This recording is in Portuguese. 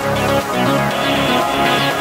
Música